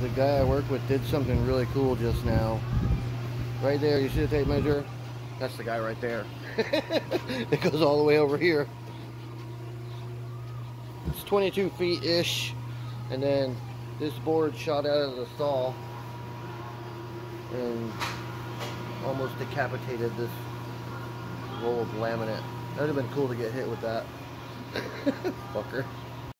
the guy I work with did something really cool just now. Right there, you see the tape measure? That's the guy right there. it goes all the way over here. It's 22 feet-ish. And then this board shot out of the saw and almost decapitated this roll of laminate. That would have been cool to get hit with that. Fucker.